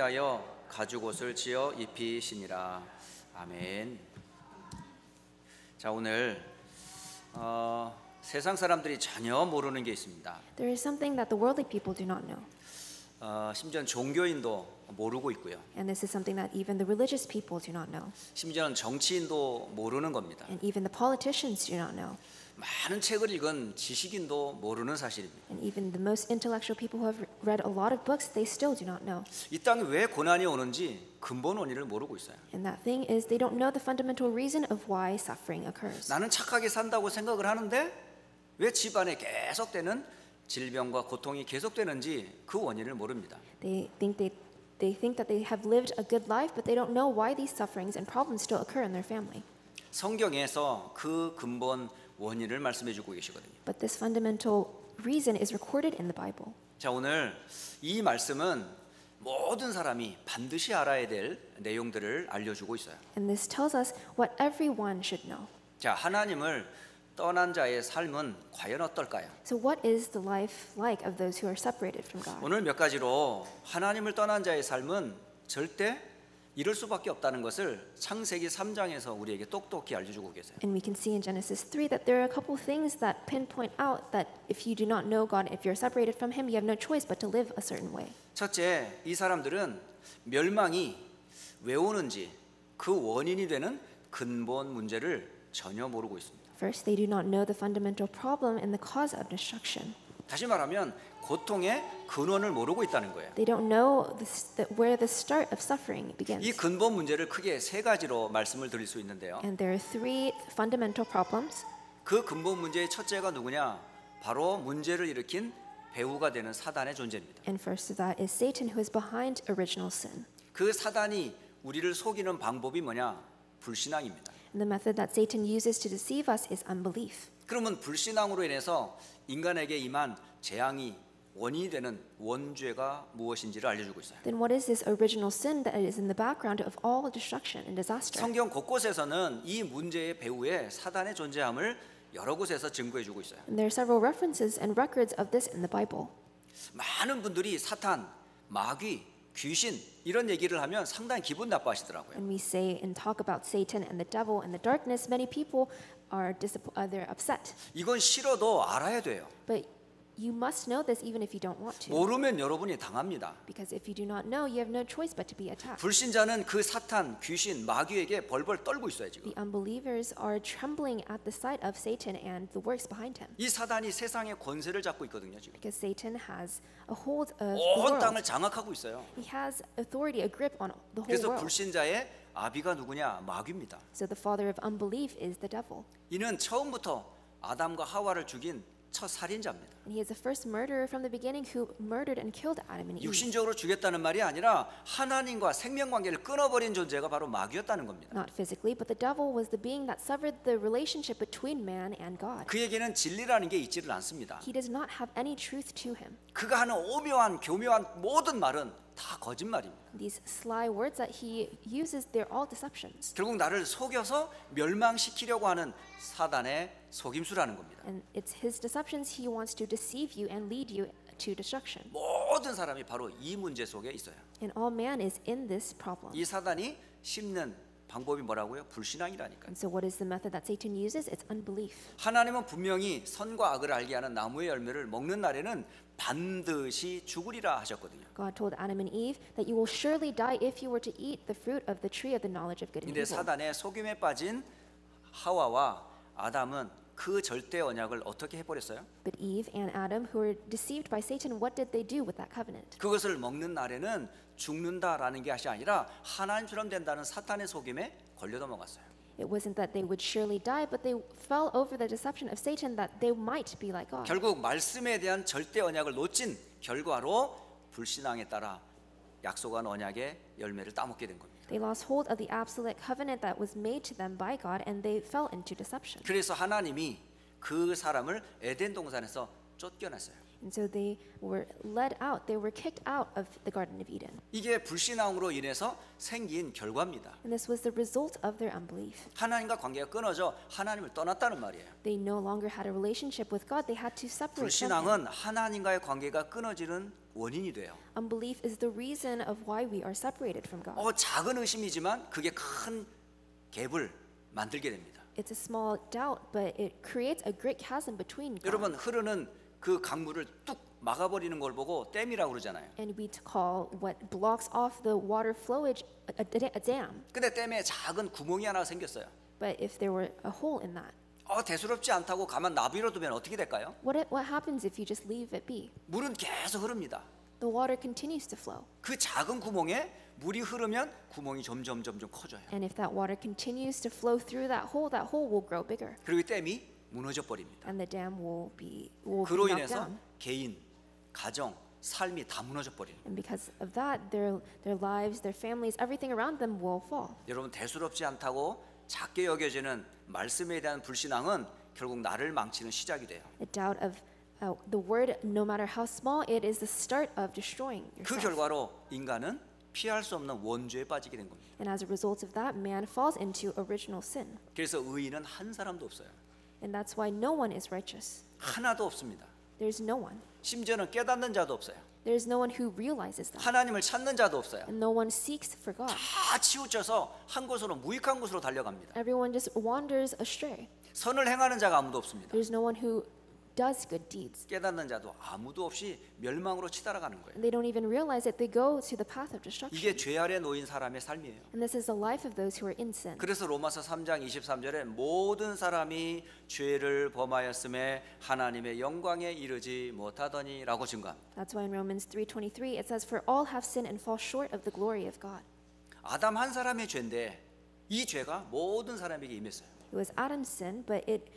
하여 가죽 옷을 지어 입히시니라 아멘. 자 오늘 어, 세상 사람들이 전혀 모르는 게 있습니다. There is something that the worldly people do not know, 어, 심지어 종교인도 모르고 있고요. and this is something that even the religious people do not know, 심지어는 정치인도 모르는 겁니다. and even the politicians do not know, 많은 책을 읽은 지식인도 모르는 사실입니다. and even the most intellectual people who have read a lot of books, they still do not know. 이 땅에 왜 고난이 오는지 근본 원인을 모르고 있어요. And that thing is they don't know the fundamental reason of why suffering occurs. 나는 착하게 산다고 생각을 하는데 왜 집안에 계속되는 질병과 고통이 계속되는지 그 원인을 모릅니다. They think they they think that they have lived a good life, but they don't know why these sufferings and problems still occur in their family. 성경에서 그 근본 원인을 말씀해 주고 계시거든요. But this fundamental reason is recorded in the Bible. 자, 오늘 이 말씀은 모든 사람이 반드시 알아야 될 내용들을 알려주고 있어요. And this tells us what everyone should know. 자, 하나님을 떠난 자의 삶은 과연 어떨까요? So, what is the life like of those who are separated from God? 오늘 몇 가지로 하나님을 떠난 자의 삶은 절대 이럴 수밖에 없다는 것을 창세기 3장에서 우리에게 똑똑히 알려주고 계세요. And we can see in Genesis 3 that there are a couple things that pinpoint out that if you do not know God, if you're separated from Him, you have no choice but to live a certain way. 첫째, 이 사람들은 멸망이 왜 오는지 그 원인이 되는 근본 문제를 전혀 모르고 있습니다. First, they do not know the fundamental problem and the cause of destruction. 다시 말하면 고통의 근원을 모르고 있다는 거예요. They don't know the, where the start of suffering begins. 이 근본 문제를 크게 세 가지로 말씀을 드릴 수 있는데요. And there are three fundamental problems. 그 근본 문제의 첫째가 누구냐? 바로 문제를 일으킨 배우가 되는 사단의 존재입니다. And first of that is Satan, who is behind original sin. 그 사단이 우리를 속이는 방법이 뭐냐? 불신앙입니다. And the method that Satan uses to deceive us is unbelief. 그러면 불신앙으로 인해서 인간에게 임한 재앙이 원인이 되는 원죄가 무엇인지를 알려주고 있어요. Then what is this original sin that is in the background of all destruction and disaster? 성경 곳곳에서는 이 문제의 배후에 사단의 존재함을 여러 곳에서 증거해주고 있어요. And there are several references and records of this in the Bible. 많은 분들이 사탄, 마귀, 귀신 이런 얘기를 하면 상당히 기분 나빠하시더라고요. When we say and talk about Satan and the devil and the darkness, many people are uh, they're upset. 이건 싫어도 알아야 돼요. But you must know this even if you don't want to. 모르면 여러분이 당합니다. Because if you do not know, you have no choice but to be attacked. 불신자는 그 사탄, 귀신, 마귀에게 벌벌 떨고 있어요 지금. The unbelievers are trembling at the sight of Satan and the works behind him. 이 사단이 세상의 권세를 잡고 있거든요 지금. Because Satan has a hold of the 온 땅을 world. 장악하고 있어요. He has authority, a grip on the whole 그래서 world. 불신자의 아비가 누구냐? 마귀입니다. So the father of unbelief is the devil. 이는 처음부터 아담과 하와를 죽인 첫 살인자입니다. And he is the first murderer from the beginning who murdered and killed Adam and Eve. 육신적으로 죽였다는 말이 아니라 하나님과 생명 관계를 끊어버린 존재가 바로 마귀였다는 겁니다. Not physically, but the devil was the being that severed the relationship between man and God. 그에게는 진리라는 게 있지를 않습니다. He does not have any truth to him. 그가 하는 오묘한 교묘한 모든 말은 다 거짓말입니다. These sly words that he uses, they're all deceptions. 결국 나를 속여서 멸망시키려고 하는 사단의 속임수라는 겁니다. And it's his deceptions he wants to deceive you and lead you to destruction. 모든 사람이 바로 이 문제 속에 있어요. And all man is in this problem. 이 사단이 심는 방법이 뭐라고요? 불신앙이라니까요. And so what is the method that Satan uses? It's unbelief. 하나님은 분명히 선과 악을 알게 하는 나무의 열매를 먹는 날에는 반드시 죽으리라 하셨거든요. God told Adam and Eve that you will surely die if you were to eat the fruit of the tree of the knowledge of good and 근데 evil. 사단의 속임에 빠진 하와와 아담은 그 절대 언약을 어떻게 해버렸어요? But Eve and Adam, who were deceived by Satan, what did they do with that covenant? 그것을 먹는 날에는 죽는다라는 것이 아니라 하나님처럼 된다는 사탄의 속임에 걸려 넘어갔어요. It wasn't that they would surely die, but they fell over the deception of Satan that they might be like God. 결국 말씀에 대한 절대 언약을 놓친 결과로 불신앙에 따라 약속한 언약의 열매를 따먹게 된 겁니다. They lost hold of the absolute covenant that was made to them by God, and they fell into deception. 그래서 하나님이 그 사람을 에덴 동산에서 쫓겨났어요. And so they were led out, they were kicked out of the Garden of Eden. 이게 불신앙으로 인해서 생긴 결과입니다. And this was the result of their unbelief. 하나님과 관계가 끊어져 하나님을 떠났다는 말이에요. They no longer had a relationship with God, they had to separate from Him. 불신앙은 하나님과의 관계가 끊어지는 원인이 돼요. Unbelief is the reason of why we are separated from God. 어, 작은 의심이지만 그게 큰 갭을 만들게 됩니다. It's a small doubt, but it creates a great chasm between God. 여러분 흐르는 그 강물을 뚝 막아버리는 걸 보고 댐이라고 그러잖아요. And we call what blocks off the water flowage a, a, a dam. 근데 댐에 작은 구멍이 하나 생겼어요. But if there were a hole in that, 어, 대수롭지 않다고 가만 놔비려 두면 어떻게 될까요? what, what happens if you just leave it be? 물은 계속 흐릅니다. The water continues to flow. 그 작은 구멍에 물이 흐르면 구멍이 점점 점점 커져요. And if that water continues to flow through that hole, that hole will grow bigger. 그리고 이 댐이 무너져 버립니다. And the dam will be, will be 그로 knocked 인해서 down. 개인, 가정, 삶이 다 무너져 버리는. And because of that, their, their lives, their families, everything around them will fall. 여러분 대수롭지 않다고 작게 여겨지는 말씀에 대한 불신앙은 결국 나를 망치는 시작이 돼요. A doubt of uh, the word, no matter how small, it is the start of destroying 그 yourself. 결과로 인간은 피할 수 없는 원죄에 빠지게 된 겁니다. And as a result of that, man falls into original sin. 그래서 의인은 한 사람도 없어요. And that's why no one is righteous. 하나도 없습니다. There's no one. 심지어는 깨닫는 자도 없어요. There's no one who realizes that. 하나님을 찾는 자도 없어요. And no one seeks for God. 다 치우쳐서 한 곳으로 무익한 곳으로 달려갑니다. Everyone just wanders astray. 선을 행하는 자가 아무도 없습니다. There's no one who does good deeds. 깨닫는 자도 아무도 없이 멸망으로 치달아가는 거예요. And they don't even realize it. They go to the path of destruction. 이게 죄 아래 놓인 사람의 삶이에요. And this is the life of those who are in sin. 그래서 로마서 3장 23절에 모든 사람이 죄를 범하였음에 하나님의 영광에 이르지 못하더니라고 증거합니다. That's why in Romans 3:23 it says for all have sinned and fall short of the glory of God. 아담 한 사람의 죄인데 이 죄가 모든 사람에게 임했어요. It was Adam's sin, but it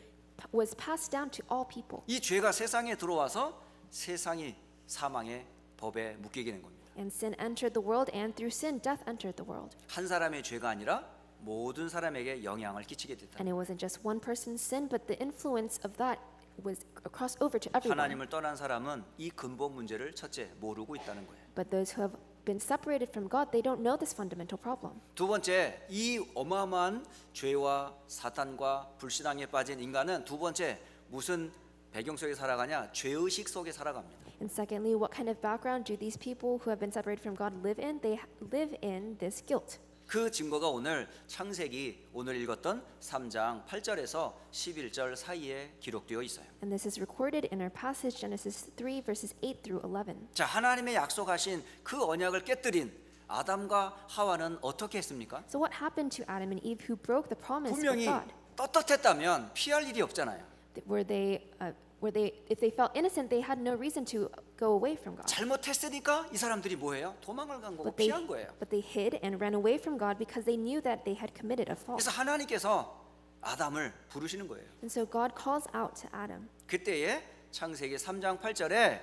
was passed down to all people. 이 죄가 세상에 들어와서 세상이 사망의 법에 묶이게 된 겁니다. And sin entered the world, and through sin, death entered the world. 한 사람의 죄가 아니라 모든 사람에게 영향을 끼치게 됐다. And it wasn't just one person's sin, but the influence of that was across over to everyone. 하나님을 떠난 사람은 이 근본 문제를 첫째 모르고 있다는 거예요. But those who have been separated from God, they don't know this fundamental problem. 두 번째, 이 어마어마한 죄와 사탄과 불신앙에 빠진 인간은 두 번째 무슨 배경 속에 살아가냐? 죄의식 속에 살아갑니다. And secondly, what kind of background do these people who have been separated from God live in? They ha- live in this guilt. 그 증거가 오늘 창세기 오늘 읽었던 3장 8절에서 11절 사이에 기록되어 있어요. And this is recorded in our passage, Genesis 3, verses 8 through 11. 자, 하나님의 약속하신 그 언약을 깨뜨린 아담과 하와는 어떻게 했습니까? So, what happened to Adam and Eve who broke the promise 분명히 God? 떳떳했다면 피할 일이 없잖아요. Were they, uh, were they, if they felt innocent, they had no reason to go away from God. 잘못했으니까 이 사람들이 뭐예요? 도망을 간 거고 피한 거예요. but they hid and ran away from God because they knew that they had committed a fault. 그래서 하나님께서 아담을 부르시는 거예요. And so God calls out to Adam. 그때에 창세기 3장 8절에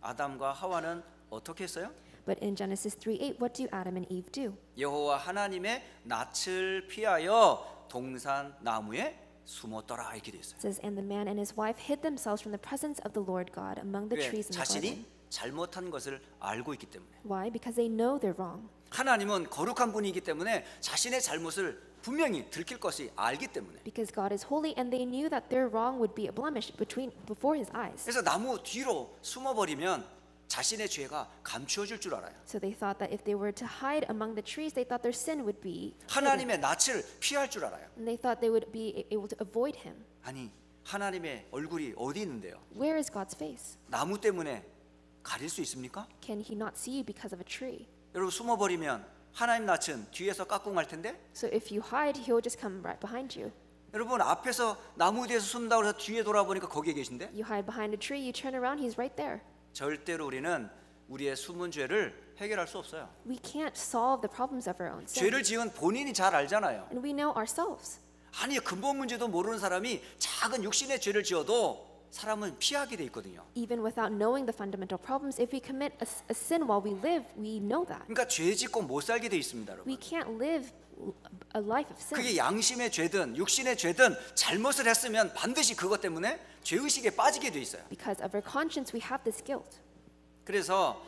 아담과 하와는 어떻게 했어요? But in Genesis 3 8, what do Adam and Eve do? 여호와 하나님의 낯을 피하여 동산 나무에 숨었더라 이렇게 돼 있어요. Says, And the man and his wife hid themselves from the presence of the Lord God among the 왜? trees in the 자신이 garden. 잘못한 것을 알고 있기 때문에 Why? Because they know they're wrong. 하나님은 거룩한 분이기 때문에 자신의 잘못을 분명히 들킬 것이 알기 때문에 Because God is holy and they knew that their wrong would be a blemish between before his eyes. 그래서 나무 뒤로 숨어버리면 자신의 죄가 감추어질 줄 알아요. So they thought that if they were to hide among the trees, they thought their sin would be hidden. 하나님의 낯을 피할 줄 알아요. And they thought they would be able to avoid him. 아니 하나님의 얼굴이 어디 있는데요? Where is God's face? 나무 때문에 가릴 수 있습니까? Can he not see you because of a tree? 여러분 숨어버리면 하나님 낯은 뒤에서 까꿍할 텐데 So if you hide, he'll just come right behind you. 여러분 앞에서 나무 뒤에서 숨다고 해서 뒤에 돌아보니까 거기에 계신데 You hide behind a tree, you turn around, he's right there. 절대로 우리는 우리의 숨은 죄를 해결할 수 없어요. We can't solve the problems of our own sin. 죄를 지은 본인이 잘 알잖아요. And we know ourselves. 아니 근본 문제도 모르는 사람이 작은 육신의 죄를 지어도 사람은 피하게 돼 있거든요. Even without knowing the fundamental problems, if we commit a, a sin while we live, we know that. 그러니까 죄 짓고 못 살게 돼 있습니다, We 여러분. can't live a life of sin. 그게 양심의 죄든 육신의 죄든 잘못을 했으면 반드시 그것 때문에 죄의식에 빠지게 돼 있어요. Because of our conscience, we have this guilt. 그래서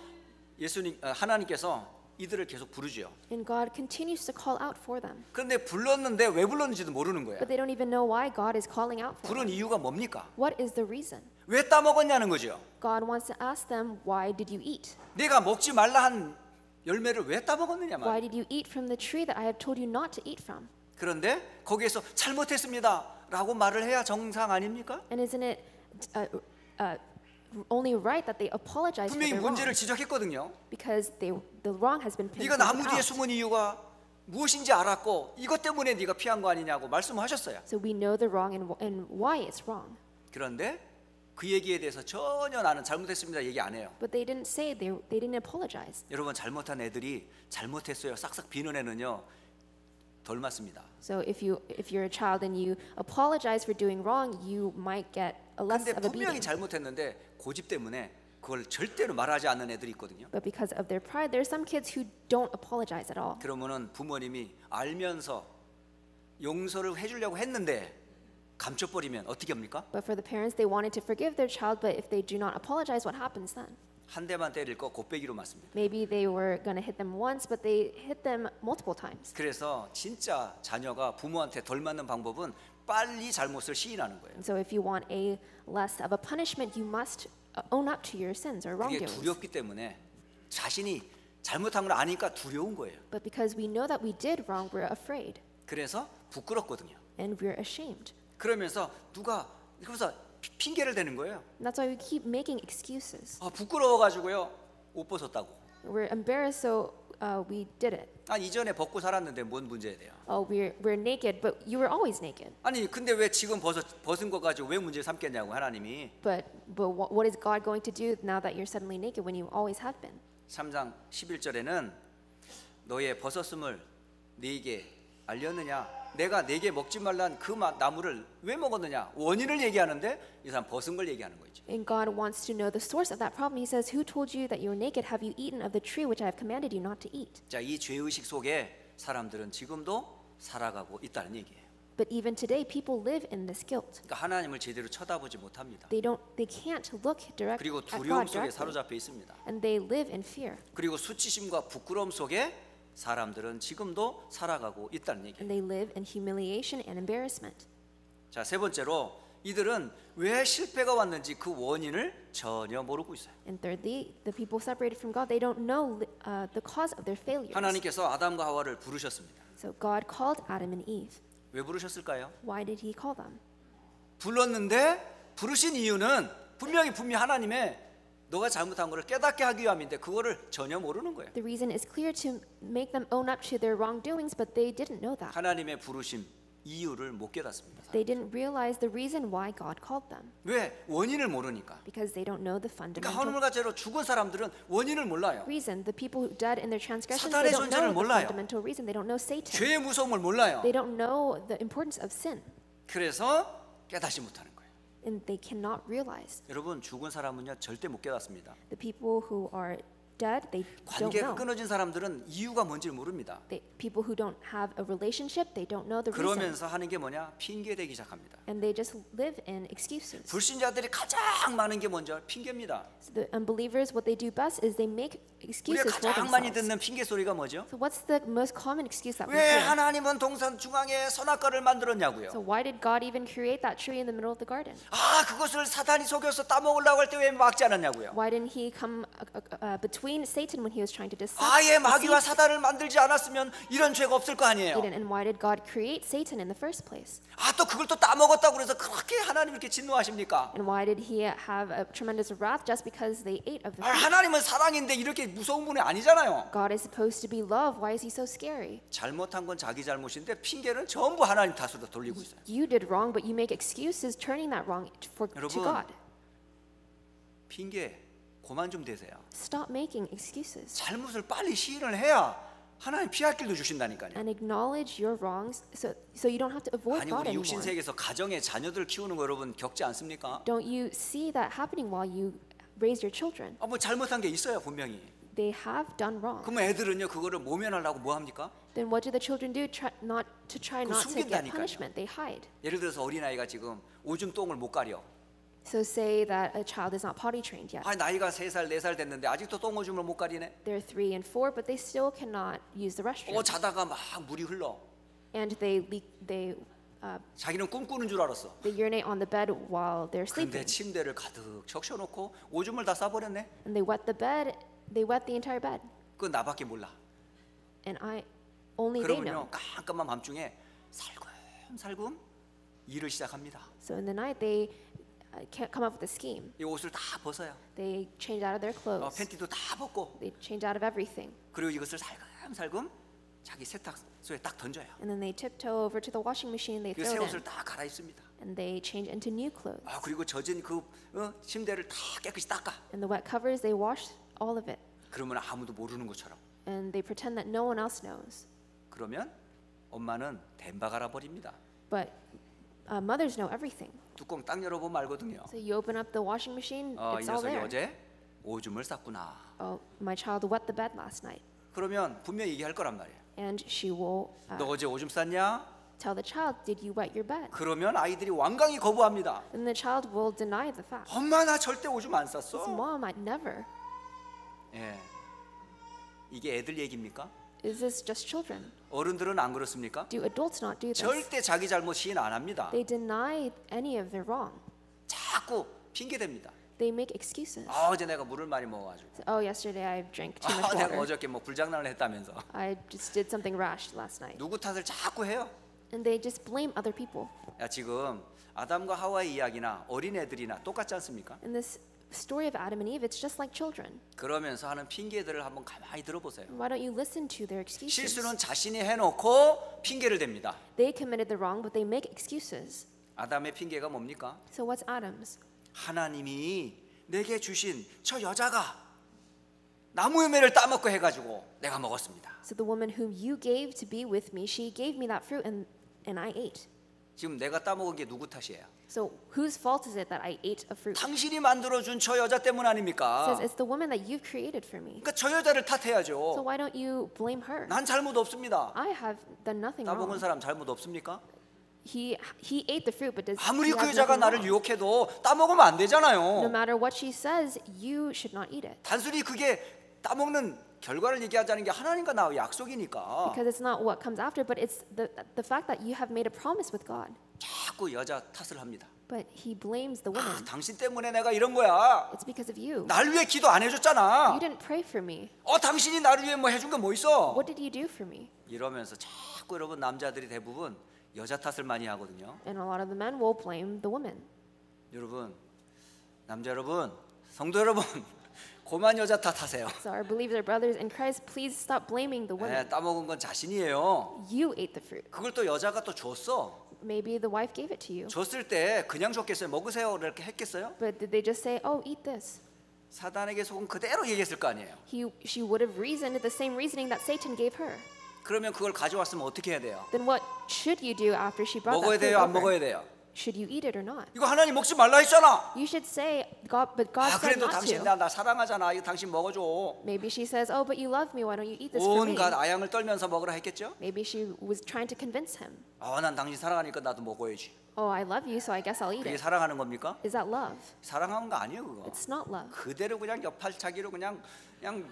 예수님 어, 하나님께서 이들을 계속 부르지요. And God continues to call out for them. 그런데 불렀는데 왜 불렀는지도 모르는 거예요. But they don't even know why God is calling out for 부른 them. 이유가 뭡니까? What is the reason? 왜 따먹었냐는 거죠. God wants to ask them, Why did you eat? 내가 먹지 말라 한 열매를 왜 따먹었느냐 Why 말. did you eat from the tree that I have told you not to eat from? 그런데 거기에서 잘못했습니다라고 말을 해야 정상 아닙니까? And isn't it uh, uh, only right that they apologize for 분명히 their 문제를 wrong? 지적했거든요. Because they, the wrong has been 네가 pinpointed 나무 뒤에 out. 숨은 이유가 무엇인지 알았고 이것 때문에 네가 피한 거 아니냐고 말씀하셨어요. So we know the wrong and, wh- and why it's wrong. 그런데 그 얘기에 대해서 전혀 나는 잘못했습니다 얘기 안 해요. But they didn't say they, they didn't apologize. 여러분 잘못한 애들이 잘못했어요 싹싹 비는 애는요 덜 맞습니다. So if you if you're a child and you apologize for doing wrong, you might get a less 근데 of a 분명히 beating. 잘못했는데 고집 때문에 그걸 절대로 말하지 않는 애들이 있거든요. But because of their pride, there's some kids who don't apologize at all. 그러면은 부모님이 알면서 용서를 해주려고 했는데 감춰버리면 어떻게 합니까? But for the parents, they wanted to forgive their child, but if they do not apologize, what happens then? 한 대만 때릴 거 곱빼기로 맞습니다. Maybe they were going to hit them once, but they hit them multiple times. 그래서 진짜 자녀가 부모한테 덜 맞는 방법은 빨리 잘못을 시인하는 거예요. And so if you want a less of a punishment, you must uh, own up to your sins or 그게 wrongdoings. 두렵기 때문에 자신이 잘못한 걸 아니까 두려운 거예요. But because we know that we did wrong, we're afraid 그래서 부끄럽거든요. and we're ashamed. 그러면서 누가 그래서 피- 핑계를 대는 거예요. That's why we keep making excuses. 아 부끄러워 가지고요 옷 벗었다고. We're embarrassed, so uh, we did it. 아 이전에 벗고 살았는데 뭔 문제야 돼요? Oh, we're, we're naked, but you were always naked. 아니 근데 왜 지금 벗어, 벗은 거 가지고 왜 문제 삼겠냐고 하나님이 But, but what, what is God going to do now that you're suddenly naked when you always have been? 3장 11절에는 너의 벗었음을 네게 알렸느냐 내가 네게 먹지 말란 그 마- 나무를 왜 먹었느냐 원인을 얘기하는데 이 사람 벗은 걸 얘기하는 거죠 And God wants to know the source of that problem. He says, Who told you that you were naked? Have you eaten of the tree which I have commanded you not to eat? 자 이 죄의식 속에 사람들은 지금도 살아가고 있다는 얘기예요 But even today, people live in this guilt. 그러니까 하나님을 제대로 쳐다보지 못합니다 They don't, they can't look direct 그리고 at 두려움 God 속에 directly, 사로잡혀 있습니다 and they live in fear, 그리고 수치심과 부끄러움 속에 사람들은 지금도 살아가고 있다는 얘기예요 and they live in humiliation and embarrassment. 자, 세 번째로 이들은 왜 실패가 왔는지 그 원인을 전혀 모르고 있어요. And thirdly, the people separated from God, they don't know uh, the cause of their failures. 하나님께서 아담과 하와를 부르셨습니다. So God called Adam and Eve. 왜 부르셨을까요? Why did He call them? 불렀는데 부르신 이유는 분명히 분명 하나님의 너가 잘못한 것을 깨닫게 하기 위함인데 그거를 전혀 모르는 거예요. The reason is clear to make them own up to their wrongdoings, but they didn't know that. 하나님의 부르심 이유를 못 깨닫습니다. They didn't realize the reason why God called them 왜? 원인을 모르니까. because they don't know the 그러니까 fundamental 하늘과 죄로 죽은 사람들은 원인을 몰라요. reason. The people who died in their transgressions, they don't know the 몰라요. fundamental reason. They don't know Satan. 죄의 무서움을 몰라요. They don't know the importance of sin, 그래서 깨닫지 못하는. And they cannot realize. 여러분 죽은 사람은요 절대 못 깨닫습니다. The people who are dead, they don't 관계가 know. 끊어진 사람들은 이유가 뭔지 모릅니다. They, people who don't have a relationship, they don't know the reason, 그러면서 하는 게 뭐냐? 핑계 대기 시작합니다. and they just live in excuses. 불신자들이 가장 많은 게 뭔지 핑계입니다. So the unbelievers, what they do best is they make 우리가 excuses for 가장 많이 themselves. 듣는 핑계 소리가 뭐죠? So what's the most common excuse that we 왜 hear? 하나님은 동산 중앙에 선악과를 만들었냐고요? So why did God even create that tree in the middle of the garden? 아 그것을 사탄이 속여서 따먹으려고 할 때 왜 막지 않았냐고요? Why didn't he come uh, uh, uh, between Satan when he was trying to deceive, 아예 마귀와 사단을 만들지 않았으면 이런 죄가 없을 거 아니에요. Satan? And why did God create Satan in the first place? 아또 그걸 또 따먹었다고 그래서 그렇게 하나님 이렇게 진노하십니까? And why did he have a tremendous wrath just because they ate of the 아, fruit? 하나님은 사랑인데 이렇게 무서운 분이 아니잖아요. God is supposed to be love. Why is he so scary? 잘못한 건 자기 잘못인데 핑계는 전부 하나님 탓으로 돌리고 있어요. You did wrong, but you make excuses turning that wrong for, to 여러분. God. 핑계 그만 좀 대세요. Stop making excuses 잘못을 빨리 시인을 해야 하나님 피할 길도 주신다니까요. and acknowledge your wrongs so, so you don't have to avoid 아니 God 우리 육신 anymore. 세계에서 가정에 자녀들 키우는 거 여러분 겪지 않습니까? Don't you see that happening while you raise your children? 아, 뭐 잘못한 게 있어요 분명히. they have done wrong. 그러면 애들은요 그거를 모면하려고 뭐 합니까? Then what do the children do? Try, not to try not to get punishment. They hide. 예를 들어서 어린아이가 지금 오줌 똥을 못 가려. So say that a child is not potty trained yet. 아 나이가 세살네살 됐는데 아직도 똥 오줌을 못 가리네. They're three and four, but they still cannot use the restroom. 어 자다가 막 물이 흘러. And they leak, they uh, 자기는 꿈꾸는 줄 알았어. they urinate on the bed while they're 근데 sleeping. 침대를 가득 적셔놓고 오줌을 다 싸버렸네. And they wet the bed. They wet the entire bed. 그건 나밖에 몰라. And I, only they know. 그러면요 깜깜한 밤중에 살금살금 일을 시작합니다. So in the night they uh, can't come up with a scheme. 이 옷을 다 벗어요. They change out of their 어, clothes. 팬티도 다 벗고 They change out of everything. 그리고 이것을 살금살금 자기 세탁소에 딱 던져요. And then they tiptoe over to the washing machine. They 그 throw 새 it 옷을 in. 다 갈아입습니다. And they change into new clothes. 아 그리고 젖은 그 어, 침대를 다 깨끗이 닦아. And the wet covers, they wash all of it. 그러면 아무도 모르는 것처럼. And they pretend that no one else knows. 그러면 엄마는 덴바 갈아버립니다. But uh, mothers know everything. 뚜껑 딱 열어보면 알거든요. So you open up the washing machine, 어, 이 it's all 녀석이 there. 어제 오줌을 쌌구나. Oh, my child wet the bed last night. 그러면 분명히 얘기할 거란 말이에요. And she will uh, 너 어제 오줌 쌌냐? tell the child, Did you wet your bed? 그러면 아이들이 완강히 거부합니다. And the child will deny the fact. 엄마 나 절대 오줌 안 Says, 쌌어. Mom, I'd never. 예. 이게 애들 얘기입니까? Is this just children? 어른들은 안 그렇습니까? Do adults not do this? 절대 자기 잘못 시인 안 합니다. They deny any of their wrong. 자꾸 핑계 댑니다. They make excuses. 아, 어제 내가 물을 많이 먹어가지고. Oh, yesterday I drank too much 아, 내가 water. 어저께 뭐 불장난을 했다면서. I just did something rash last night. 누구 탓을 자꾸 해요. And they just blame other people. 야 지금 아담과 하와의 이야기나 어린 애들이나 똑같지 않습니까? In this story of Adam and Eve, it's just like children. 그러면서 하는 핑계들을 한번 가만히 들어보세요. Why don't you listen to their excuses? 실수는 자신이 해놓고 핑계를 댑니다. They committed the wrong, but they make excuses. 아담의 핑계가 뭡니까? So what's Adam's? 하나님이 내게 주신 저 여자가 나무 열매를 따먹고 해가지고 내가 먹었습니다. So the woman whom you gave to be with me, she gave me that fruit and, and I ate. 지금 내가 따먹은 게 누구 탓이에요? So whose fault is it that I ate a fruit? 당신이 만들어 준 저 여자 때문 아닙니까? says it's the woman that you've created for me. 그러니까 저 여자를 So 탓해야죠. why don't you blame her? 난 잘못 없습니다. I have done nothing wrong. 사람 잘못 없습니까? He he ate the fruit, but does 아무리 he 그 여자가 나를? 유혹해도 따먹으면 안 No 되잖아요. matter what she says, you should not eat it 단순히 그게 따먹는 결과를 얘기하자는 게 하나님과 나의 약속이니까 because it's not what comes after, but it's the the fact that you have made a promise with God. 자꾸 여자 탓을 합니다. But he blames the 아, woman. 당신 때문에 내가 이런 거야. It's because of you. 날 위해 기도 안 해줬잖아. You didn't pray for me. 어 당신이 나를 위해 뭐 해준 게 뭐 있어? What did you do for me? 이러면서 자꾸 여러분 남자들이 대부분 여자 탓을 많이 하거든요. And a lot of the men will blame the woman. 여러분 남자 여러분 성도 여러분 고만 여자 탓하세요. So our believers, our brothers in Christ, please stop blaming the 네, woman. 따먹은 건 자신이에요. You ate the fruit. 그걸 또 여자가 또 줬어. Maybe the wife gave it to you. 줬을 때 그냥 줬겠어요? 먹으세요 이렇게 했겠어요? But did they just say, "Oh, eat this"? 사단에게 속은 그대로 얘기했을 거 아니에요. He, she would have reasoned the same reasoning that Satan gave her. 그러면 그걸 가져왔으면 어떻게 해야 돼요? Then what should you do after she brought 먹어야 that fruit 돼요? 안 over? 먹어야 돼요? Should you eat it or not? 이거 하나님 먹지 말라 했잖아. You should say, God, but God 아 said 그래도 not 당신 to. 나, 나 사랑하잖아. 이거 당신 먹어줘. Maybe she says, oh, but you love me. Why don't you eat this for me? 온갖 아양을 떨면서 먹으라 했겠죠? Maybe she was trying to convince him. 아, 난 당신 사랑하니까 나도 먹어야지. Oh, I love you, so I guess I'll eat 그게 it. 사랑하는 겁니까? Is that love? 사랑하는 거 아니에요, 그거. It's not love. 그대로 그냥 옆팔차기로 그냥 그냥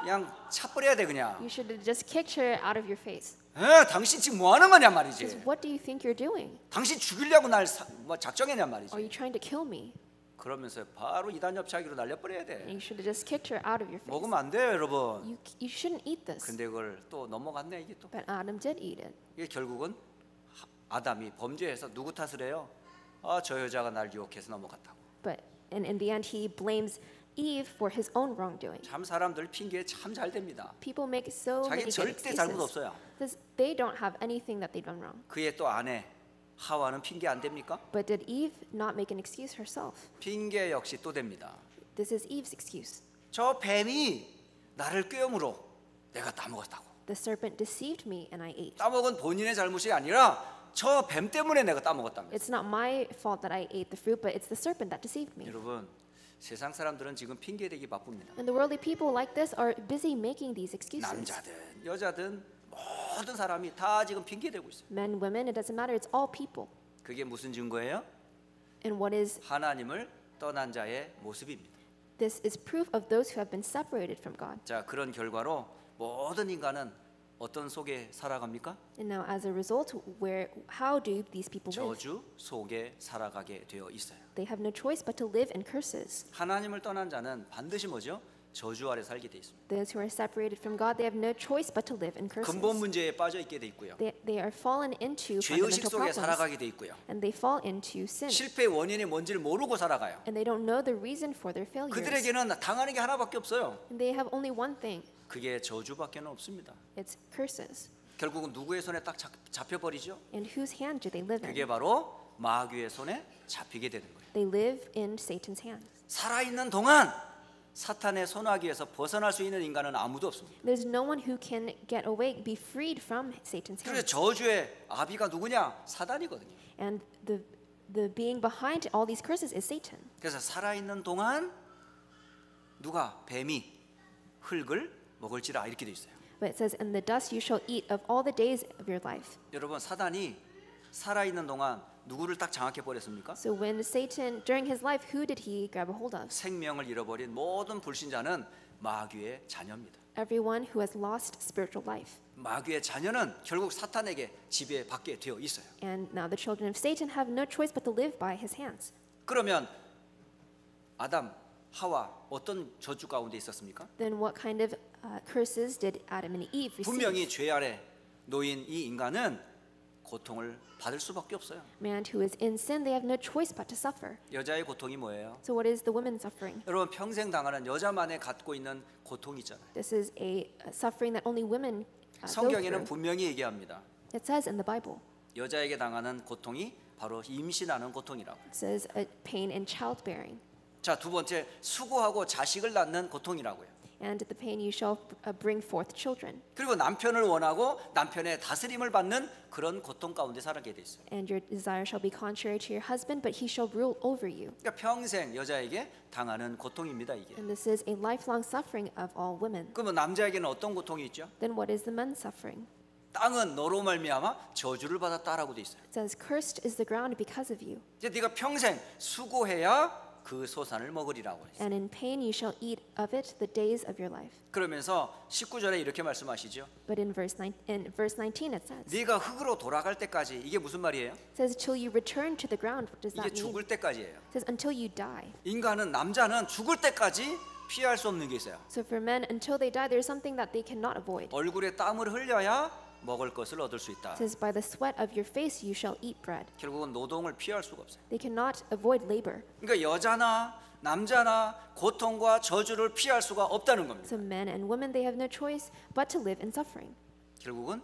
그냥 차버려야 돼 그냥. You should just kicked her out of your face. 에, 당신 지금 뭐 하는 거냐 Because 말이지. what do you think you're doing? 당신 죽이려고 날뭐 작정했냐 말이지. Are you trying to kill me? 그러면서 바로 이단 옆차기로 날려버려야 And 돼. you should have just kicked her out of your face. 먹으면 안 돼요, 여러분. You, you shouldn't eat this. 근데 그걸 또 넘어갔네 이게 또. But Adam did eat it. 이게 결국은 하- 아담이 범죄해서 누구 탓을 해요? 아, 저 여자가 날 유혹해서 넘어갔다고. But and in the end, he blames Eve for his own wrongdoing. 참 사람들 핑계 참 잘 됩니다. People make so 자기 many good 절대 잘못 excuses. 없어요. Because they don't have anything that they've done wrong. 그의 또 아내 하와는 핑계 안 됩니까? But did Eve not make an excuse herself? 핑계 역시 또 됩니다. This is Eve's excuse. 저 뱀이 나를 꾀음으로 내가 따먹었다고. The serpent deceived me and I ate. 따먹은 본인의 잘못이 아니라 저 뱀 때문에 내가 따먹었답니다. It's not my fault that I ate the fruit, but it's the serpent that deceived me. 여러분 세상 사람들은 지금 핑계 대기 바쁩니다. And the worldly people like this are busy making these excuses. 남자든 여자든 모든 사람이 다 지금 핑계 대고 있어요. Men, women, it doesn't matter. It's all people. 그게 무슨 증거예요? And what is 하나님을 떠난 자의 모습입니다. this is proof of those who have been separated from God. 자, 그런 결과로 모든 인간은 어떤 속에 살아갑니까? And now as a result, where how do these people live? 저주 속에 살아가게 되어 있어요. They have no choice but to live in curses. 하나님을 떠난 자는 반드시 뭐죠? 저주 아래 살게 돼 있습니다. Those who are separated from God, they have no choice but to live in curses. 근본 문제에 빠져 있게 돼 있고요. They, they are fallen into 죄의식 fundamental 속에 problems. 살아가게 돼 있고요. And they fall into sin. 실패의 원인이 뭔지를 모르고 살아가요. And they don't know the reason for their failures. 그들에게는 당하는 게 하나밖에 없어요. And they have only one thing. 그게 저주밖에는 없습니다. It's curses. 결국은 누구의 손에 딱 잡, 잡혀 버리죠? And whose hand do they live 그게 in? 바로 마귀의 손에 잡히게 되는 거예요. They live in Satan's hands. 살아 있는 동안 사탄의 손아귀에서 벗어날 수 있는 인간은 아무도 없습니다. There's no one who can get away, be freed from Satan's 그래서 hands. 저주의 아비가 누구냐? 사단이거든요. And the the being behind all these curses is Satan. 그래서 살아 있는 동안 누가 뱀이 흙을 먹을지라 이렇게 돼 있어요. But it says, "In the dust you shall eat of all the days of your life." 여러분 사단이 살아 있는 동안 누구를 딱 장악해 버렸습니까? So when Satan, during his life, who did he grab a hold of? 생명을 잃어버린 모든 불신자는 마귀의 자녀입니다. Everyone who has lost spiritual life. 마귀의 자녀는 결국 사탄에게 지배받게 되어 있어요. And now the children of Satan have no choice but to live by his hands. 그러면 아담, 하와 어떤 저주 가운데 있었습니까? Then what kind of uh, curses did Adam and Eve receive? 분명히 죄 아래 놓인 이 인간은 고통을 받을 수밖에 없어요. Man who is in sin, they have no choice but to suffer. 여자의 고통이 뭐예요? So what is the woman suffering? 여러분 평생 당하는 여자만에 갖고 있는 고통이 있잖아요. This is a uh, suffering that only women uh, go 성경에는 through. 분명히 얘기합니다. It says in the Bible. 여자에게 당하는 고통이 바로 임신하는 고통이라고. It says a pain in childbearing. 자, 두 번째 수고하고 자식을 낳는 고통이라고요. And the pain you shall uh, bring forth children. 그리고 남편을 원하고 남편의 다스림을 받는 그런 고통 가운데 살게 돼 있어요. And your desire shall be contrary to your husband, but he shall rule over you. 그러니까 평생 여자에게 당하는 고통입니다, 이게. And this is a lifelong suffering of all women. 그러면 남자에게는 어떤 고통이 있죠? Then what is the man suffering? 땅은 너로 말미암아 저주를 받았다라고 돼 있어요. It says, Cursed is the ground because of you, 이제 네가 평생 수고해야 그 소산을 먹으리라고 했어요. and in pain you shall eat of it the days of your life. 그러면서 19절에 이렇게 말씀하시죠. But in verse, nine, in verse 19 it says, 네가 흙으로 돌아갈 때까지 이게 무슨 말이에요? says, Till you return to the ground. What does 이게 that mean? 죽을 때까지예요. Says, Until you die. 인간은 남자는 죽을 때까지 피할 수 없는 게 있어요. So for men, until they die, there's something that they cannot avoid. 얼굴에 땀을 흘려야 먹을 것을 얻을 수 있다. Says, By the sweat of your face you shall eat bread. 결국은 노동을 피할 수가 없어요. They cannot avoid labor. 그러니까 여자나 남자나 고통과 저주를 피할 수가 없다는 겁니다. So men and women, they have no choice but to live in suffering. 결국은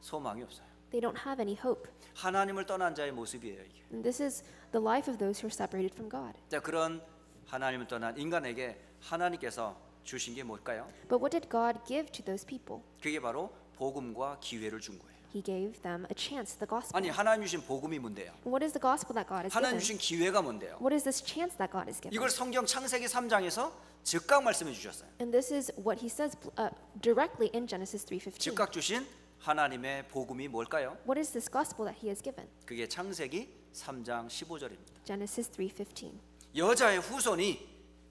소망이 없어요. They don't have any hope. 하나님을 떠난 자의 모습이에요. 이게. And this is the life of those who are separated from God. 자 그런 하나님을 떠난 인간에게 하나님께서 주신 게 뭘까요? But what did God give to those people? 그게 바로 복음과 기회를 준 거예요. He gave them a chance, the gospel. 아니 하나님 주신 복음이 뭔데요? What is the gospel that God has 하나님 given? 주신 기회가 뭔데요? What is this chance that God has given? 이걸 성경 창세기 3장에서 즉각 말씀해 주셨어요. And this is what he says uh, directly in Genesis 3:15. 즉각 주신 하나님의 복음이 뭘까요? What is this gospel that he has given? 그게 창세기 3장 15절입니다. Genesis 3:15. 여자의 후손이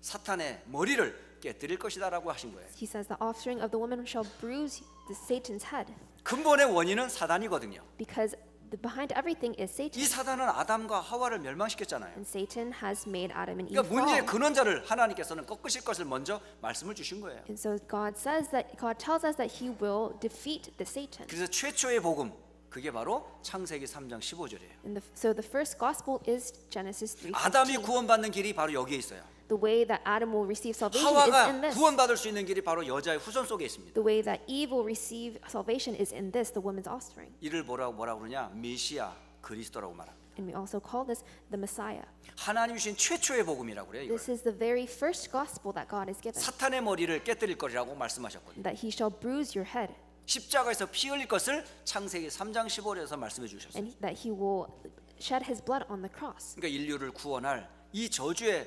사탄의 머리를 깨뜨릴 것이다라고 하신 거예요. He says the offspring of the woman shall bruise the Satan's head 근본의 원인은 사단이거든요. because the, behind everything is 이 Satan. 사단은 아담과 하와를 멸망시켰잖아요. And Satan has made Adam and Eve 그러니까 문제의 fall. 근원자를 하나님께서는 꺾으실 것을 먼저 말씀을 주신 거예요. And so God says that God tells us that he will defeat the Satan. 그래서 최초의 복음 그게 바로 창세기 3장 15절이에요. And the, so the first gospel is Genesis 3:15. 아담이 구원받는 길이 바로 여기에 있어요. The way that Adam will receive salvation is in 하와가 this. 구원받을 수 있는 길이 바로 여자의 후손 속에 있습니다. The way that Eve will receive salvation is in this, the woman's offspring. 이를 뭐라고 뭐라 그러냐? 메시아 그리스도라고 말합니다. And we also call this the Messiah. 하나님 주신 최초의 복음이라고 그래요. 이걸. This is the very first gospel that God has given. 사탄의 머리를 깨뜨릴 거리라고 말씀하셨거든요. That he shall bruise your head 십자가에서 피 흘릴 것을 창세기 3장 15절에서 말씀해 주셨어요. and that he will shed his blood on the cross. 그러니까 인류를 구원할 이 저주의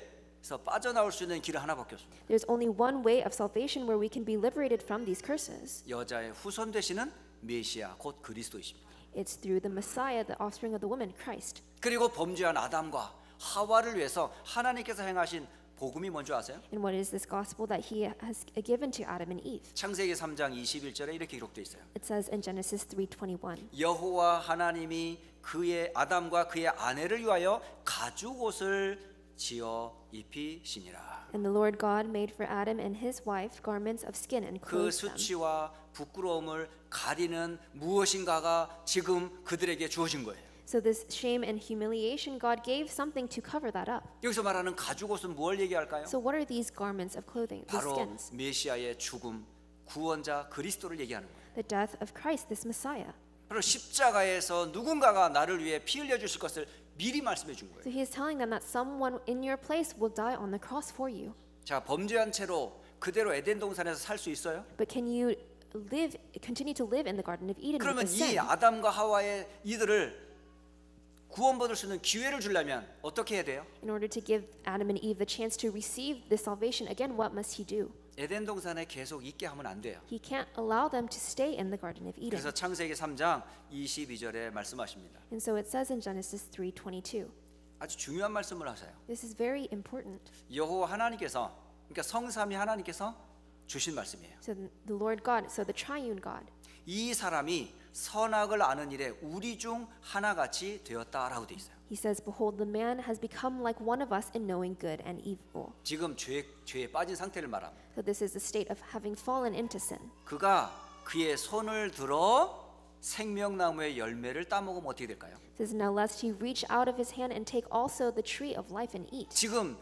빠져나올 수 있는 길은 하나밖에 없습니다. There's only one way of salvation where we can be liberated from these curses. 여자의 후손 되시는 메시아 곧 그리스도이십니다. It's through the Messiah, the offspring of the woman, Christ. 그리고 범죄한 아담과 하와를 위해서 하나님께서 행하신 복음이 뭔지 아세요? And what is this gospel that he has given to Adam and Eve? 창세기 3장 21절에 이렇게 기록되어 있어요. It says in Genesis 3:21. 여호와 하나님이 그의 아담과 그의 아내를 위하여 가죽 옷을 지어 입히시니라. And the Lord God made for Adam and his wife garments of skin and 그 clothed them. 수치와 부끄러움을 가리는 무엇인가가 지금 그들에게 주어진 거예요. So this shame and humiliation, God gave something to cover that up. 여기서 말하는 가죽 옷은 뭘 얘기할까요? So what are these garments of clothing? These 바로 skins. 메시아의 죽음, 구원자 그리스도를 얘기하는 거예요. The death of Christ, this Messiah. 바로 십자가에서 누군가가 나를 위해 피 흘려 주실 것을 미리 말씀해 준 거예요. So he is telling them that someone in your place will die on the cross for you. 자, 범죄한 채로 그대로 에덴 동산에서 살 수 있어요? But can you live continue to live in the garden of Eden with 그러면 the 이 sin? 아담과 하와의 이들을 구원받을 수 있는 기회를 주려면 어떻게 해야 돼요? In order to give Adam and Eve the chance to receive this salvation, again, what must he do? 에덴 동산에 계속 있게 하면 안 돼요. He can't allow them to stay in the garden of Eden. 그래서 창세기 3장 22절에 말씀하십니다. And so it says in Genesis 3:22. 아주 중요한 말씀을 하세요. This is very important. 여호와 하나님께서 그러니까 성삼위 하나님께서 주신 말씀이에요. So the Lord God, so the triune God, 이 사람이 선악을 아는 일에 우리 중 하나같이 되었다라고 돼 있어요. he says, Behold, the man has become like one of us in knowing good and evil. 지금 죄 죄에 빠진 상태를 말합니다. So this is the state of having fallen into sin. 그가 그의 손을 들어 생명나무의 열매를 따먹으면 어떻게 될까요? It says, Now lest he reach out of his hand and take also the tree of life and eat. 지금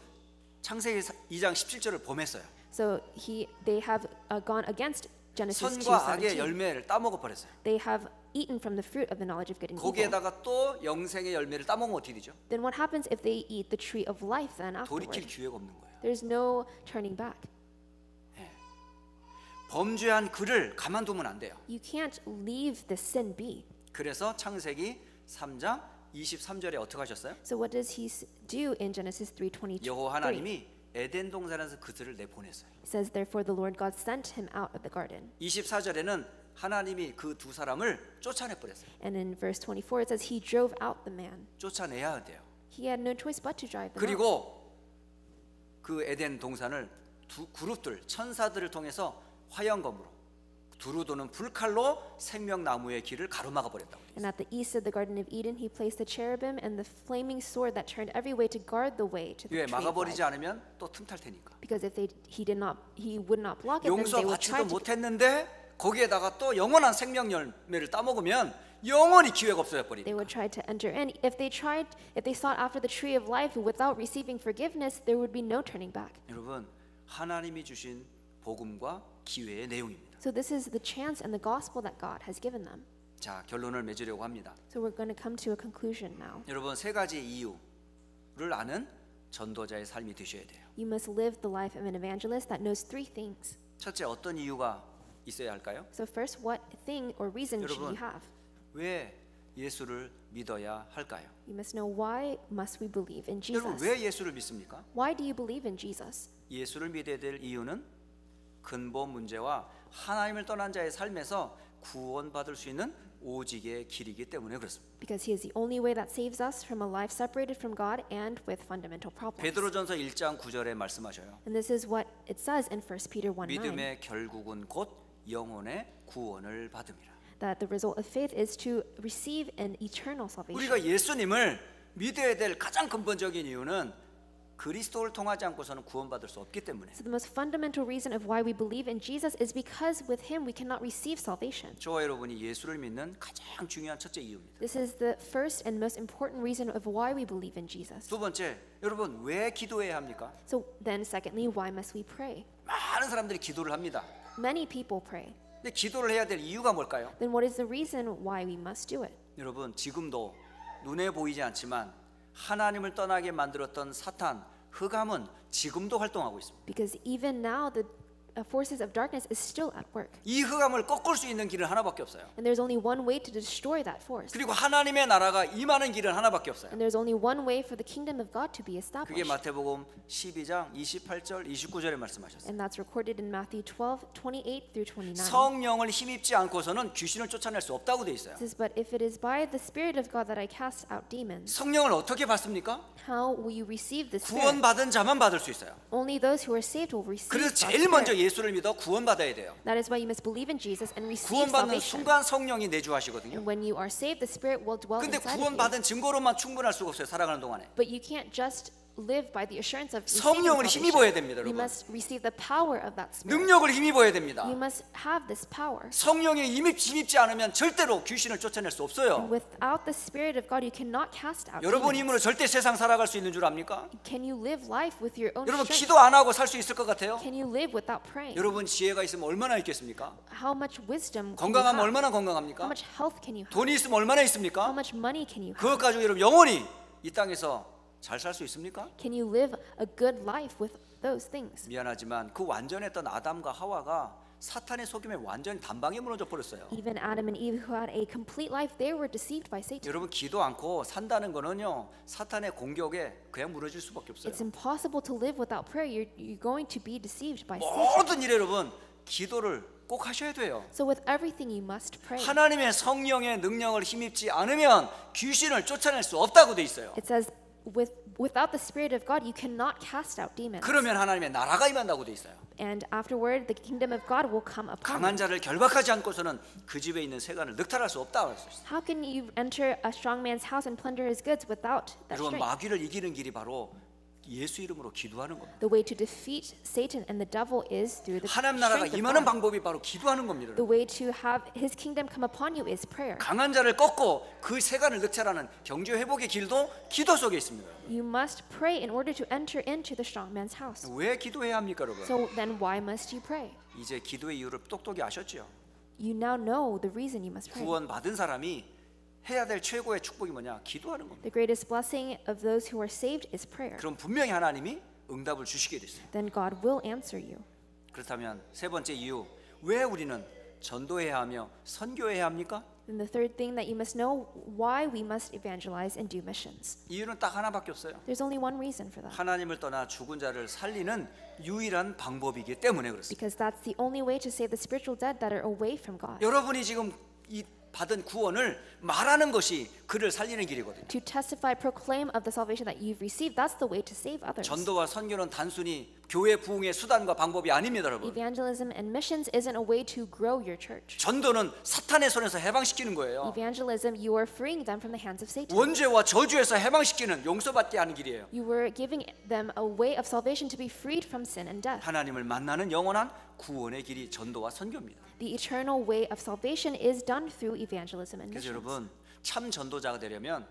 창세기 2장 17절을 범했어요. So he they have uh, gone against Genesis 선과 악의 2:17. 열매를 따먹어 버렸어요. They have eaten from the fruit of the knowledge of good and evil. 거기에다가 또 영생의 열매를 따먹으면 어떻게 되죠? Then what happens if they eat the tree of life then afterward? 돌이킬 기회가 없는 거예요. There's no turning back. 범죄한 그를 가만두면 안 돼요. You can't leave the sin be. 그래서 창세기 3장 23절에 어떻게 하셨어요? So what does he do in Genesis 3:23? 여호와 하나님이 에덴 동산에서 그들을 내보냈어요. It says therefore the Lord God sent him out of the garden. 24절에는 하나님이 그 두 사람을 쫓아내 버렸어요. And in verse 24 it says he drove out the man. 쫓아내야 돼요. He had no choice but to drive them. 그리고 그 에덴 동산을 두 그룹들 천사들을 통해서 화영검으로 두루 도는 불칼로 생명나무의 길을 가로막아 버렸다고. And at the east of the Garden of Eden, he placed the cherubim and the flaming sword that turned every way to guard the way to the 왜 tree of 막아버리지. 않으면 또 틈탈 테니까. Because if they, he did not, he would not block it, then they would try 받지도 to. 못했는데 거기에다가 또 영원한 생명 열매를 따먹으면 영원히 기회가 없어져 버리니까. They would try to enter in. If they tried, if they sought after the tree of life without receiving forgiveness, there would be no turning back. 여러분 하나님이 주신 복음과 기회의 내용입니다. So this is the chance and the gospel that God has given them. 자 결론을 맺으려고 합니다. So we're going to come to a conclusion now. 여러분 세 가지 이유를 아는 전도자의 삶이 되셔야 돼요. You must live the life of an evangelist that knows three things. 첫째 어떤 이유가 있어야 할까요? So first, what thing or reason should 여러분. you have? 왜 예수를 믿어야 할까요? You must know why must we believe in 여러분 Jesus? 왜 예수를 믿습니까? Why do you believe in Jesus? 예수를 믿어야 될 이유는 근본 문제와 하나님을 떠난 자의 삶에서 구원받을 수 있는 오직의 길이기 때문에 그렇습니다. Because he is the only way that saves us from a life separated from God and with fundamental problems. 베드로전서 1장 9절에 말씀하셔요. And this is what it says in 1 Peter 1 9 믿음의 결국은 곧 영혼의 구원을 받음이라. that the result of faith is to receive an eternal salvation. 우리가 예수님을 믿어야 될 가장 근본적인 이유는 그리스도를 통하지 않고서는 구원받을 수 없기 때문에. So the most fundamental reason of why we believe in Jesus is because with him we cannot receive salvation. 저와 여러분이 예수를 믿는 가장 중요한 첫째 이유입니다. This is the first and most important reason of why we believe in Jesus. 두 번째, 여러분 왜 기도해야 합니까? So then secondly, why must we pray? 많은 사람들이 기도를 합니다. Many people pray. 근데 기도를 해야 될 이유가 뭘까요? Then what is the reason why we must do it? 여러분 지금도 눈에 보이지 않지만 하나님을 떠나게 만들었던 사탄 흑암은 지금도 활동하고 있습니다. Because even now the uh, forces of darkness is still at work. 이 흑암을 꺾을 수 있는 길은 하나밖에 없어요. And there's only one way to destroy that force. 그리고 하나님의 나라가 임하는 길은 하나밖에 없어요. And there's only one way for the kingdom of God to be 그게 established. 마태복음 12장 28절 29절에 말씀하셨어요. And that's recorded in Matthew 12, 28 through 29. 성령을 힘입지 않고서는 귀신을 쫓아낼 수 없다고 돼 있어요. It says, But if it is by the Spirit of God that I cast out demons, 성령을 어떻게 받습니까? how will you receive the Spirit? 구원받은 자만 받을 수 있어요. Only those who are saved will receive 그래서 제일 먼저. 예수를 믿어 구원받아야 돼요. That is why you must believe in Jesus and receive 구원받는 salvation. 순간 성령이 내주하시거든요. And when you are saved, the Spirit will dwell 근데 inside of you. 구원받은 증거로만 충분할 수가 없어요. 살아가는 동안에. But you can't just live by the assurance of 성령을. 힘입어야 됩니다, You 여러분. must receive the power of that Spirit. 능력을 힘입어야 됩니다. You must have this power. 성령에 힘입지, 힘입지 않으면 절대로 귀신을 쫓아낼 수 없어요. Without the Spirit of God, you cannot cast out 여러분. 힘으로 절대 세상 살아갈 수 있는 줄 압니까? Can you live life with your own 여러분? 기도 안 하고 살 수 있을 것 같아요? Can you live without praying? 여러분 지혜가 있으면 얼마나 있겠습니까? How much wisdom you 건강하면? 얼마나 How 건강합니까? much health can you have? 돈이 있으면 얼마나 How 있습니까? much money can you have? 그것 가지고 여러분 영원히 이 땅에서 잘 살 수 있습니까? Can you live a good life with those things? 미안하지만 그 완전했던 아담과 하와가 사탄의 속임에 완전히 단방에 무너져 버렸어요. Even Adam and Eve, who had a complete life, they were deceived by Satan. 여러분 기도 않고 산다는 거는요 사탄의 공격에 그냥 무너질 수밖에 없어요. It's impossible to live without prayer. You're, you're going to be deceived by 뭐 Satan. 모든 일에 여러분 기도를 꼭 하셔야 돼요. So with everything, you must pray. 하나님의 성령의 능력을 힘입지 않으면 귀신을 쫓아낼 수 없다고 돼 있어요. It says, with, without the Spirit of God, you cannot cast out demons. 그러면 하나님의 나라가 임한다고 돼 있어요. And afterward, the kingdom of God will come upon you. 강한 자를 결박하지 않고서는 그 집에 있는 세간을 늑탈할 수 없다고 할수 있어요. How can you enter a strong man's house and plunder his goods without that 여러분 strength? 마귀를 이기는 길이 바로 예수 이름으로 기도하는 겁니다. The way to defeat Satan and the devil is through the 하나님 나라가 strength of 임하는 God. 방법이 바로 기도하는 겁니다. The way to have his kingdom come upon you is prayer. 강한 자를 꺾고 그 세간을 늑탈하는 경제 회복의 길도 기도 속에 있습니다. You must pray in order to enter into the strong man's house. 왜 기도해야 합니까, 여러분? So then why must you pray? 이제 기도의 이유를 똑똑히 아셨죠? You now know the reason you must pray. 구원 받은 사람이 해야 될 최고의 축복이 뭐냐? 기도하는 겁니다. The greatest blessing of those who are saved is prayer. 그럼 분명히 하나님이 응답을 주시게 됐어요. Then God will answer you. 그렇다면 세 번째 이유 왜 우리는 전도해야 하며 선교해야 합니까? Then the third thing that you must know why we must evangelize and do missions. 이유는 딱 하나밖에 없어요. There's only one reason for that. 하나님을 떠나 죽은 자를 살리는 유일한 방법이기 때문에 그렇습니다. Because that's the only way to save the spiritual dead that are away from God. 여러분이 지금 이 받은 구원을 말하는 것이 그를 살리는 길이거든요. To testify, proclaim of the salvation that you've received, that's the way to save others. 전도와 선교는 단순히 교회 부흥의 수단과 방법이 아닙니다, 여러분. Evangelism and missions isn't a way to grow your church. 전도는 사탄의 손에서 해방시키는 거예요. Evangelism, you are freeing them from the hands of Satan. 원죄와 저주에서 해방시키는 용서받게 하는 길이에요. You were giving them a way of salvation to be freed from sin and death. 하나님을 만나는 영원한 구원의 길이 전도와 선교입니다. The eternal way of salvation is done through evangelism and 그래서 missions. 여러분 참 전도자가 되려면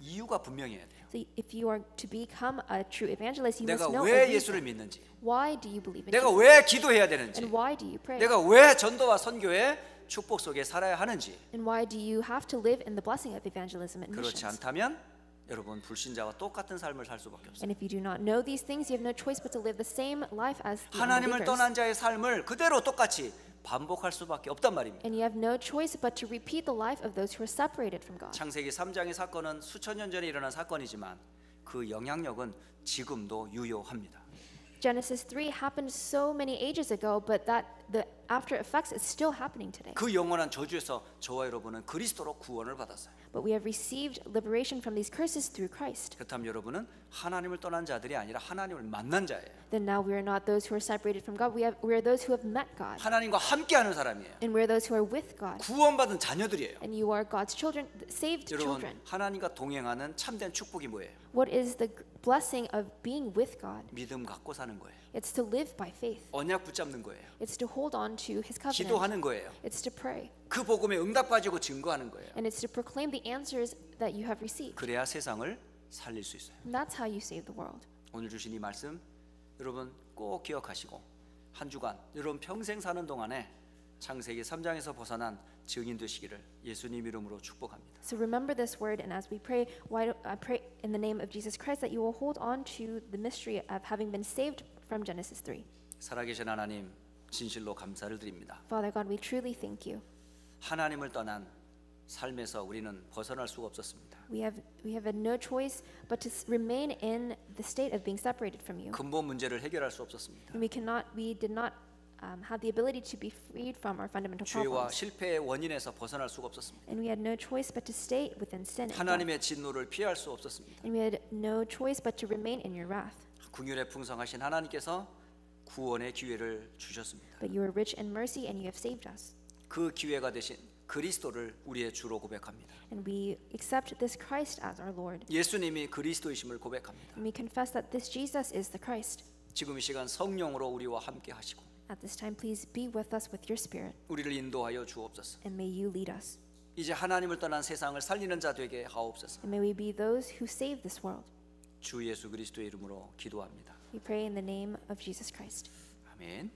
이유가 분명해야 돼요. So if you are to become a true evangelist, you must 내가 know a 왜. 예수를 믿는지, Why do you believe in 내가 Jesus? 왜 기도해야 되는지, And why do you pray? 내가 왜 전도와 선교의 축복 속에 살아야 하는지 And why do you have to live in the blessing of evangelism and 그렇지 missions? 않다면 여러분 불신자와 똑같은 삶을 살 수밖에 없어요. And if you do not know these things, you have no choice but to live the same life as the 하나님을. 떠난 자의 삶을 그대로 똑같이 반복할 수밖에 없단 말입니다. And you have no choice but to repeat the life of those who are separated from God. 창세기 3장의 사건은 수천 년 전에 일어난 사건이지만 그 영향력은 지금도 유효합니다. Genesis 3 happened so many ages ago, but that the after effects is still happening today. 그 영원한 저주에서 저와 여러분은 그리스도로 구원을 받았어요. But we have received liberation from these curses through Christ. 그렇다면 여러분은 하나님을 떠난 자들이 아니라 하나님을 만난 자예요. Then now we are not those who are separated from God. We, have, we are those who have met God. 하나님과 함께하는 사람이에요. And we're those who are with God. 구원받은 자녀들이에요. And you are God's children, saved 여러분 children. 하나님과 동행하는 참된 축복이 뭐예요? What is the g- blessing of being with God? 믿음 갖고 사는 거예요. It's to live by faith. 언약 붙잡는 거예요. It's to hold on to His covenant. 기도하는 거예요. It's to pray. 그 복음의 응답 가지고 증거하는 거예요. And it's to proclaim the answers that you have received. 그래야 세상을 살릴 수 있어요. And that's how you save the world. 오늘 주신 이 말씀 여러분 꼭 기억하시고 한 주간 여러분 평생 사는 동안에 창세기 3장에서 벗어난 증인 되시기를 예수님 이름으로 축복합니다. So remember this word, and as we pray, why I pray in the name of Jesus Christ that you will hold on to the mystery of having been saved from Genesis 3. 살아계신 하나님 진실로 감사를 드립니다. Father God, we truly thank you. 하나님을 떠난 삶에서 우리는 벗어날 수가 없었습니다. We have we have had no choice but to remain in the state of being separated from you. 근본 문제를 해결할 수 없었습니다. And we cannot we did not um, have the ability to be freed from our fundamental 죄와 problems. 실패의 원인에서 벗어날 수가 없었습니다. And we had no choice but to stay within sin. and death. 하나님의 진노를 피할 수 없었습니다. And we had no choice but to remain in your wrath. 궁율에 풍성하신 하나님께서 구원의 기회를 주셨습니다. But you are rich in mercy and you have saved us. 그 기회가 되신 그리스도를 우리의 주로 고백합니다. And we accept this Christ as our Lord. 예수님이 그리스도이심을 고백합니다. And we confess that this Jesus is the Christ. 지금 이 시간 성령으로 우리와 함께 하시고 At this time, please be with us with your Spirit, 우리를 인도하여 주옵소서. and may you lead us. 이제 하나님을 떠난 세상을 살리는 자 되게 하옵소서. And may we be those who save this world. 주 예수 그리스도의 이름으로 기도합니다. We pray in the name of Jesus Christ. 아멘.